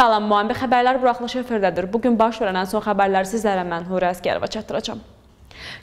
Salam, müəmbir xəbərlər buraxılışı efirdədir. Bu gün baş verən ən son xəbərləri sizlərə mən Hürə Əsgərova çatdıracağam.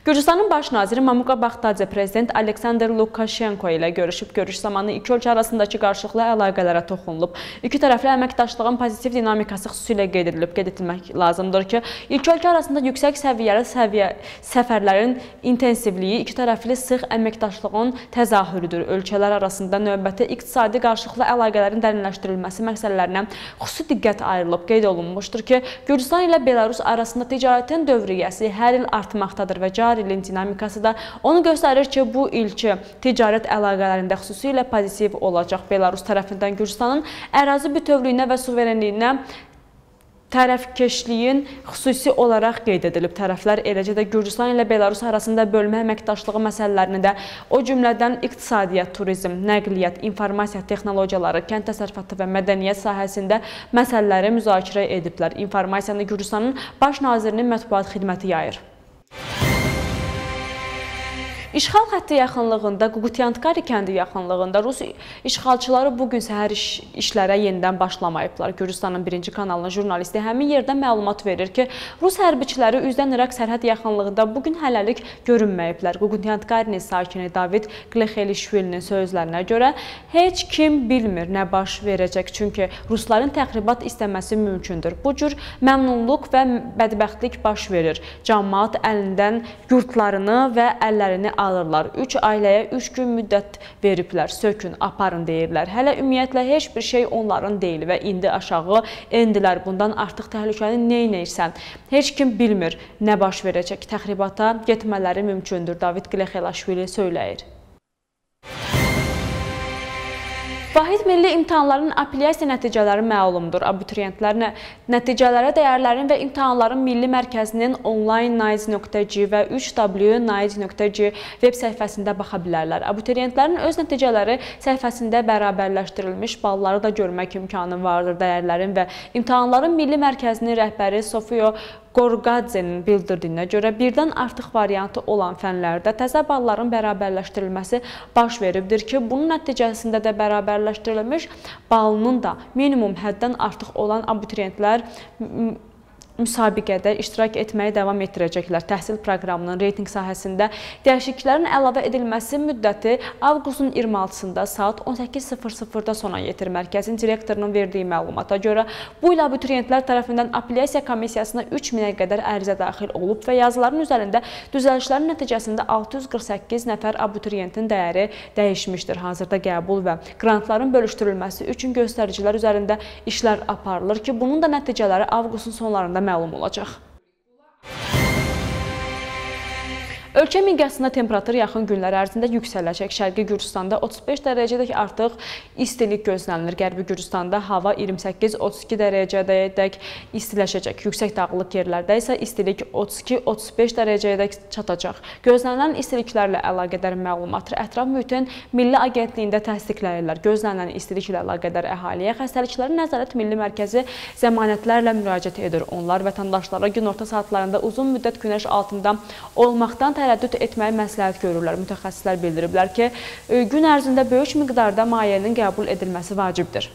Gürcüstanın baş naziri Mamuqa Baxtadze prezident Aleksandr Lukashenko ilə görüşüb. Görüş zamanı iki ölkə arasındakı qarşılıqlı əlaqələrə toxunulub. İki tərəfli əməkdaşlığın pozitiv dinamikası xüsusilə qeyd edilib. Qeyd etmək lazımdır ki, iki ölkə arasında yüksək səviyyəli səviyyə səfərlərin intensivliyi iki tərəfli sıx əməkdaşlığın təzahürüdür. Ölkələr arasında növbəti iqtisadi qarşılıqlı əlaqələrin dərinləşdirilməsi məsələlərinə xüsusi diqqət ayrılıb. Qeyd olunmuşdur ki, Gürcüstan ilə Belarus arasında ticarətin dövriyyəsi hər il artmaqdadır və və cari ilin dinamikası da onu göstərir ki, bu ilki ticarət əlaqələrində xüsusilə pozitiv olacaq. Belarus tərəfindən Gürcüstanın ərazi bütövlüyünə və suverenliyinə tərəfkeşliyin xüsusi olaraq qeyd edilib. Tərəflər eləcə də Gürcüstan ilə Belarus arasında bölmə əməkdaşlığı məsələlərini də, o cümlədən iqtisadiyyat, turizm, nəqliyyat, informasiya texnologiyaları, kənd təsərrüfatı və mədəniyyət sahəsində məsələləri müzakirə ediblər. İnformasiyanı Gürcüstanın baş nazirinin mətbuat xidməti yayır. İşğal xətti yaxınlığında Ququtyantkari kəndi yaxınlığında Rus işğalçıları bu gün səhər iş, işlərə yenidən başlamayıblar. Gürcüstanın birinci kanalının jurnalisti həmin yerdə məlumat verir ki, Rus hərbiçiləri üzdən İraq sərhəd yaxınlığında bu gün hələlik görünməyiblər. Ququtyantkari'nin sakini David Qlexelişvilinin sözlərinə görə heç kim bilmir nə baş verəcək, çünki rusların təxribat istəməsi mümkündür. Bu cür məmnunluq və bədbəxtlik baş verir. Cəmaət əlindən yurtlarını və əllərini alırlar. 3 ailəyə 3 gün müddət veriblər. Sökün, aparın deyirlər. Hələ ümumiyyətlə heç bir şey onların deyil və indi aşağı endilər. Bundan artıq təhlükəni nə edirsən? Heç kim bilmir nə baş verəcək. Təxribata getmələri mümkündür. David Qlexelaşvili söyləyir. Vahid milli imtahanların apellyasiya nəticələri məlumdur. Abituriyentlər nəticələrə dəyərlərin və imtahanların milli mərkəzinin online.naiz.g və 3w.naiz.g veb səhifəsində baxa bilərlər. Abituriyentlərin öz nəticələri səhifəsində bərabərləşdirilmiş balları da görmək imkanı vardır. Dəyərlərin və imtahanların milli mərkəzinin rəhbəri Sofiyo Qorqadzenin bildirdiyinə görə birdən artıq variantı olan fənlərdə təzə balların bərabərləşdirilməsi baş veribdir ki, bunun nəticəsində də bərabərləşdirilmiş balının da minimum həddən artıq olan abituriyentlər müsabiqədə iştirak etməyə davam etdirəcəklər. Təhsil proqramının reytinq sahəsində dəyişikliklərin əlavə edilməsi müddəti avqustun 26-sında saat 18:00-da sona yetir. Mərkəzin direktorunun verdiyi məlumata görə bu il abituriyentlər tərəfindən apellyasiya komissiyasına 3000-ə qədər ərizə daxil olub və yazıların üzərində düzəlişlərin nəticəsində 648 nəfər abituriyentin dəyəri dəyişmişdir. Hazırda qəbul və qrantların bölüşdürülməsi üçün göstəricilər üzərində işlər aparılır ki, bunun da nəticələri avqustun sonlarında məlum olacaq. Ölkə miqyasında temperatur yaxın günlər ərzində yüksələcək. Şərqi Gürcüstanda 35 dərəcədək artıq istilik gözlənilir. Qərbi Gürcüstanda hava 28-32 dərəcədək istiləşəcək. Yüksək dağlıq yerlərdə isə istilik 32-35 dərəcəyədək çatacaq. Gözlənilən istiliklərlə əlaqədar məlumatı Ətraf Mühitin Milli Agentliyində təsdiqləyirlər. Gözlənilən istiliklə əlaqədar əhaliyə Xəstəliklərin Nəzarət Milli Mərkəzi zəmanətlərlə müraciət edir. Onlar vətəndaşlara günorta saatlarında uzun müddət günəş altında olmaqdan tələb tərəddüd etməyi məsləhət görürlər. Mütəxəssislər bildiriblər ki, gün ərzində böyük miqdarda mayenin qəbul edilməsi vacibdir.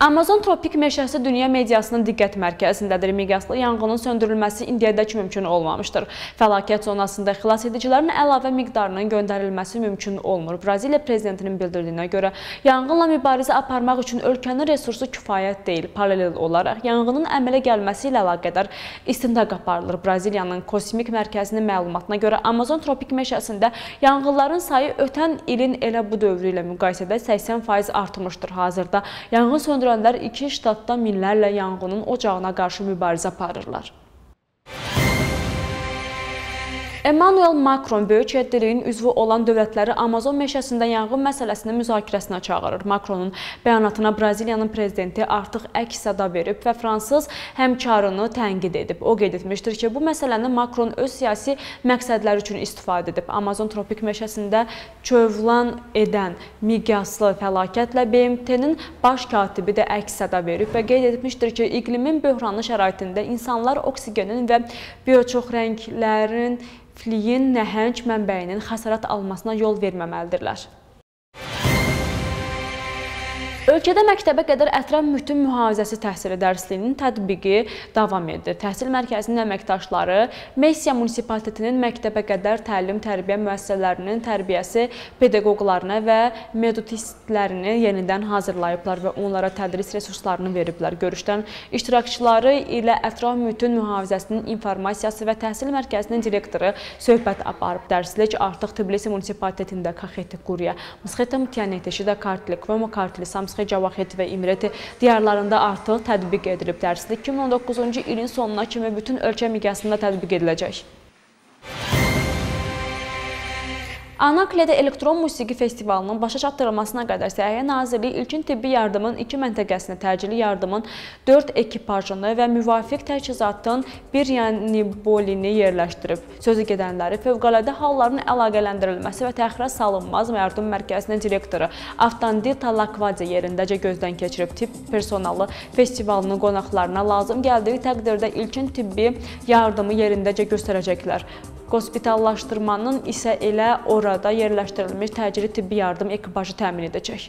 Amazon tropik meşəsi dünya mediasının diqqət mərkəzindədir. Miqyaslı yanğının söndürülməsi indiyədək mümkün olmamışdır. Fəlakət zonasında xilas edicilərin əlavə miqdarının göndərilməsi mümkün olmur. Braziliya prezidentinin bildirdiyinə görə yanğınla mübarizə aparmaq üçün ölkənin resursu kifayət deyil. Paralel olaraq yanğının əmələ gəlməsi ilə əlaqədar istintaq aparılır. Braziliyanın kosmik mərkəzinin məlumatına görə Amazon tropik meşəsində yanğınların sayı ötən ilin elə bu dövrü ilə müqayisədə 80% artmışdır. Hazırda yanğın söndürülməsi sürənlər iki ştatda minlərlə yanğının ocağına qarşı mübarizə aparırlar. Emmanuel Macron böyük həddiliyin üzvü olan dövlətləri Amazon meşəsində yanğın məsələsinin müzakirəsinə çağırır. Macronun bəyanatına Braziliyanın prezidenti artıq əks səda verib və fransız həmkarını tənqid edib. O qeyd etmişdir ki, bu məsələni Macron öz siyasi məqsədləri üçün istifadə edib. Amazon tropik meşəsində çövlan edən miqyaslı fəlakətlə BMT-nin baş katibi də əks səda verib və qeyd etmişdir ki, iqlimin böhranlı şəraitində insanlar oksigenin və bioçoxrənglərin fliyin nəhəng mənbəyinin xəsarət almasına yol verməməlidirlər. Ölkədə məktəbə qədər ətraf mühitin mühafizəsi təhsili dərsliyinin tətbiqi davam edir. Təhsil mərkəzinin əməkdaşları Messiya munisipalitetinin məktəbə qədər təlim-tərbiyə müəssisələrinin tərbiyəsi pedaqoqlarına və metodistlərini yenidən hazırlayıblar və onlara tədris resurslarını veriblər. Görüşdən iştirakçıları ilə ətraf mühitin mühafizəsinin informasiyası və təhsil mərkəzinin direktoru söhbət aparıb. Dərslik artıq Tbilisi munisipaლიtetində Kaxeti Quriya, Msxeta Mutyaneti, Şida Kartli, Kvomo Kartli, Samsk Mısxə Cavaxet və İmreti diyarlarında artıq tətbiq edilib. Dərslik 2019-cu ilin sonuna kimi bütün ölkə miqyasında tətbiq ediləcək. Anakledə elektron musiqi festivalının başa çatdırılmasına qədər Səhiyyə Nazirliyi ilkin tibbi yardımın 2 məntəqəsinə təcili yardımın 4 ekipajını və müvafiq təchizatın bir yanibolini yerləşdirib. Sözü gedənləri Fövqəladə Halların Əlaqələndirilməsi və Təxirə Salınmaz Yardım Mərkəzinin direktoru Avtandil Talakvadze yerindəcə gözdən keçirib. Tibb personalı festivalının qonaqlarına lazım gəldiyi təqdirdə ilkin tibbi yardımı yerindəcə göstərəcəklər. Hospitallaşdırmanın isə elə orada yerləşdirilmiş təcili tibbi yardım ekipajı təmin edəcək.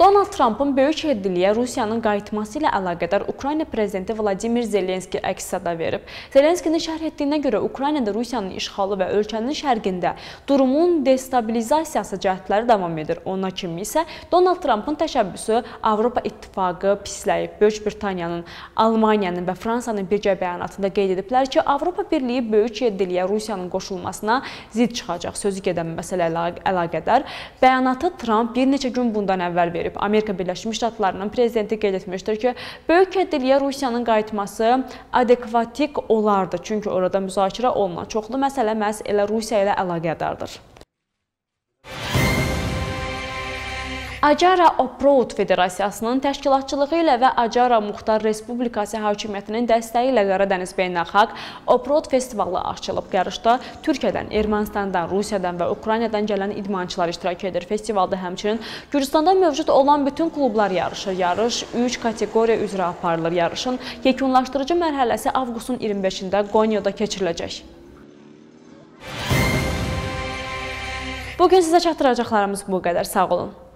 Donald Trampın böyük həddiliyə Rusiyanın qayıtması ilə əlaqədar Ukrayna prezidenti Vladimir Zelenski əks-səda verib. Zelenskinin şərh etdiyinə görə Ukraynada Rusiyanın işğalı və ölkənin şərqində durumun destabilizasiyası cəhdləri davam edir. Ona kimi isə Donald Trampın təşəbbüsü Avropa İttifaqı pisləyib. Böyük Britaniyanın, Almaniyanın və Fransanın birgə bəyanatında qeyd ediblər ki, Avropa Birliyi böyük həddiliyə Rusiyanın qoşulmasına zidd çıxacaq. Sözü gedən məsələ ilə əlaqədar bəyanatı Tramp bir neçə gün bundan əvvəl verib verib. Amerika Birləşmiş Ştatlarının prezidenti qeyd etmişdir ki, böyük həddiliyə Rusiyanın qayıtması adekvatik olardı, çünki orada müzakirə olunan çoxlu məsələ məhz elə Rusiya ilə əlaqədardır. Acara Offroad Federasiyasının təşkilatçılığı ilə və Acara Muxtar Respublikası hakimiyyətinin dəstəyi ilə Qaradəniz Beynəlxalq Offroad festivalı açılıb. Yarışda Türkiyədən, Ermənistandan, Rusiyadan və Ukraynadan gələn idmançılar iştirak edir. Festivalda həmçinin Gürcüstanda mövcud olan bütün klublar yarışır. Yarış 3 kateqoriya üzrə aparılır. Yarışın yekunlaşdırıcı mərhələsi avqustun 25-də Qonyada keçiriləcək. Bu gün sizə çatdıracaqlarımız bu qədər. Sağ olun.